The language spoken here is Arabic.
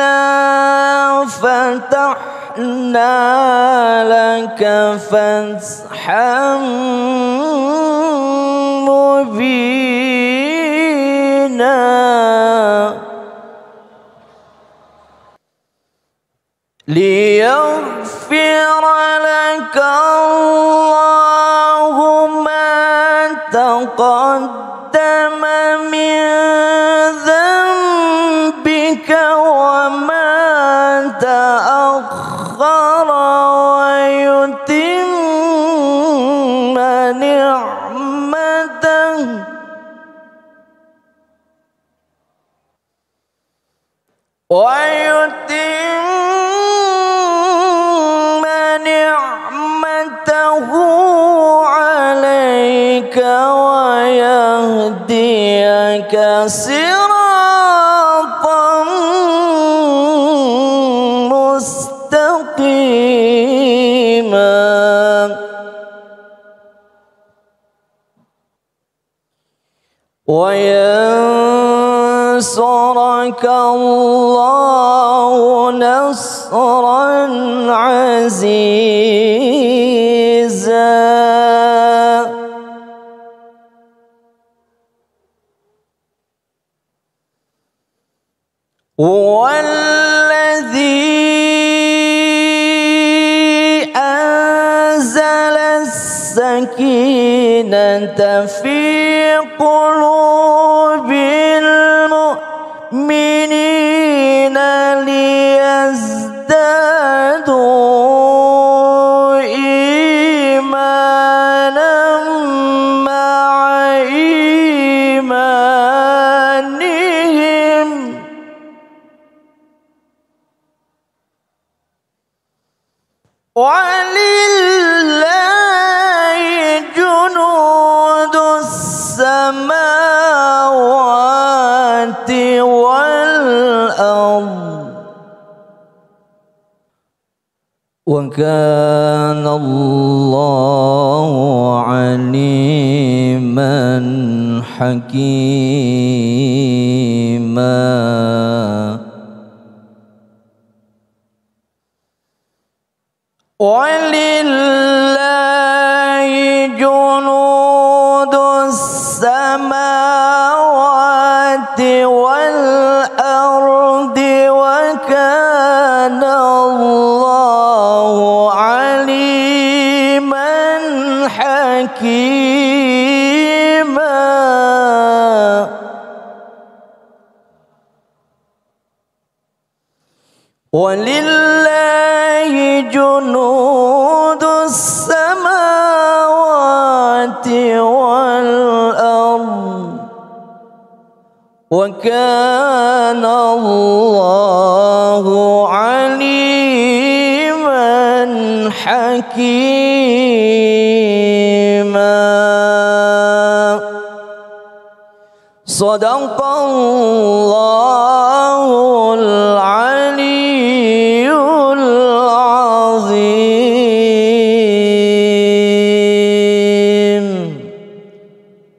إنا فتحنا لك فتحا مبينا ليغفر لك الله ما تقدم من ذنبك وما تأخر ويتم نعمته. ويتم نعمته عليك صراطا مستقيما. وينصرك الله نصرا عزيزا. والذي أنزل السكينة في قلوب المؤمنين ولله جنود السماوات والأرض. وكان الله عليما حكيما. ولله جنود السماوات والأرض وكان الله عليما حكيما. ولله جنود السماوات والأرض. وكان الله عليما حكيما. صدق الله